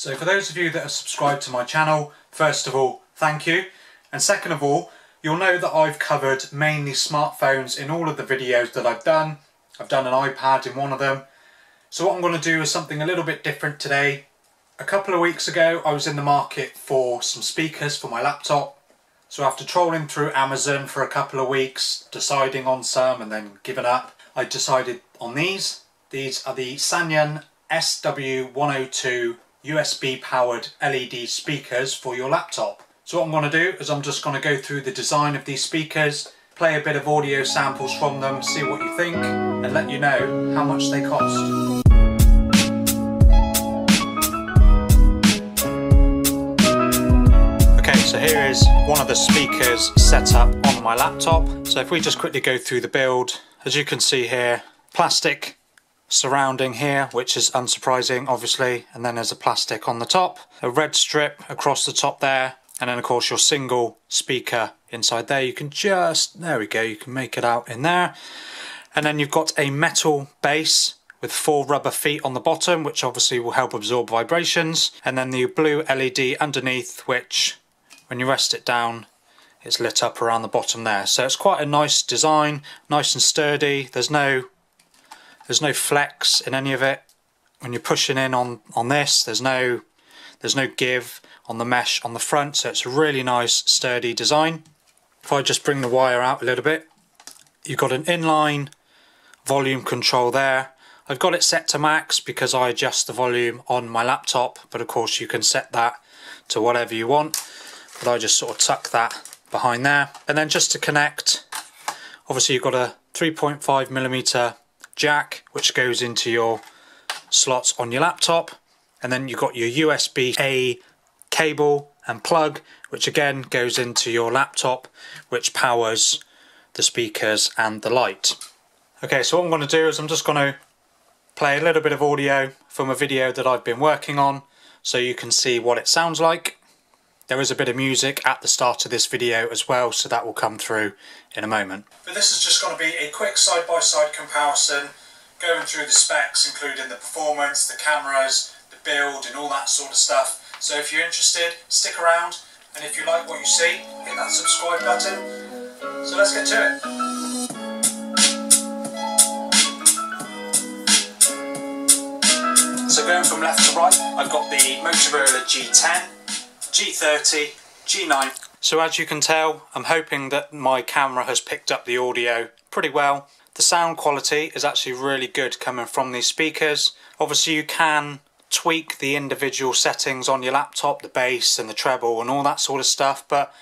So for those of you that are subscribed to my channel, first of all, thank you. And second of all, you'll know that I've covered mainly smartphones in all of the videos that I've done. I've done an iPad in one of them. So what I'm going to do is something a little bit different today. A couple of weeks ago, I was in the market for some speakers for my laptop. So after trolling through Amazon for a couple of weeks, deciding on some and then giving up, I decided on these. These are the Sanyun SW102 USB powered LED speakers for your laptop. So what I'm going to do is I'm just going to go through the design of these speakers, play a bit of audio samples from them, see what you think and let you know how much they cost. Okay, so here is one of the speakers set up on my laptop. So if we just quickly go through the build, as you can see here, plastic surrounding here, which is unsurprising, obviously, and then there's a plastic on the top, a red strip across the top there, and then of course your single speaker inside there. You can just, there we go, you can make it out in there. And then you've got a metal base with four rubber feet on the bottom, which obviously will help absorb vibrations. And then the blue LED underneath, which when you rest it down, it's lit up around the bottom there. So it's quite a nice design, nice and sturdy. There's no there's no flex in any of it. When you're pushing in on, on this, there's no there's no give on the mesh on the front, so it's a really nice sturdy design. If I just bring the wire out a little bit, you've got an inline volume control there. I've got it set to max because I adjust the volume on my laptop, but of course you can set that to whatever you want. But I just sort of tuck that behind there. And then just to connect, obviously you've got a 3.5 millimeter jack which goes into your slots on your laptop and then you've got your USB-A cable and plug which again goes into your laptop which powers the speakers and the light. Okay so what I'm going to do is I'm just going to play a little bit of audio from a video that I've been working on so you can see what it sounds like. There is a bit of music at the start of this video as well, so that will come through in a moment. But this is just going to be a quick side-by-side -side comparison, going through the specs, including the performance, the cameras, the build, and all that sort of stuff. So if you're interested, stick around, and if you like what you see, hit that subscribe button. So let's get to it. So going from left to right, I've got the Motorola G10, G30, G9. So as you can tell, I'm hoping that my camera has picked up the audio pretty well. The sound quality is actually really good coming from these speakers. Obviously you can tweak the individual settings on your laptop, the bass and the treble and all that sort of stuff, but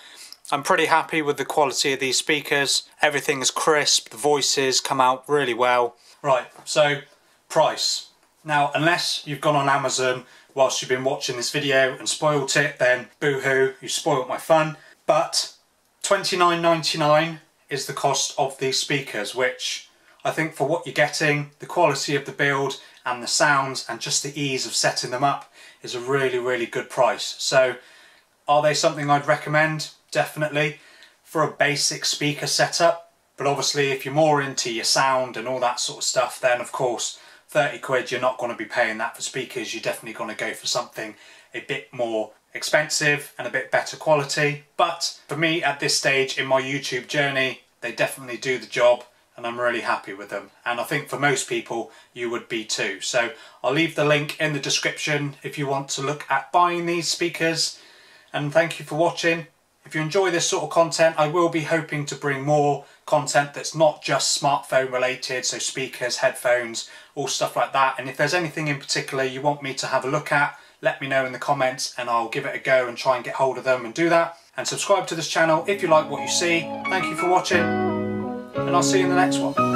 I'm pretty happy with the quality of these speakers. Everything is crisp, the voices come out really well. Right, so price. Now, unless you've gone on Amazon whilst you've been watching this video and spoilt it, then boo-hoo, you spoilt my fun. But $29.99 is the cost of these speakers, which I think for what you're getting, the quality of the build and the sounds and just the ease of setting them up is a really, really good price. So are they something I'd recommend? Definitely. For a basic speaker setup, but obviously if you're more into your sound and all that sort of stuff, then of course 30 quid, you're not going to be paying that for speakers. You're definitely going to go for something a bit more expensive and a bit better quality. But for me at this stage in my YouTube journey, they definitely do the job and I'm really happy with them. And I think for most people, you would be too. So I'll leave the link in the description if you want to look at buying these speakers. And thank you for watching. If you enjoy this sort of content, I will be hoping to bring more content that's not just smartphone related, so speakers, headphones, all stuff like that. And if there's anything in particular you want me to have a look at, let me know in the comments and I'll give it a go and try and get hold of them and do that. And subscribe to this channel if you like what you see. Thank you for watching and I'll see you in the next one.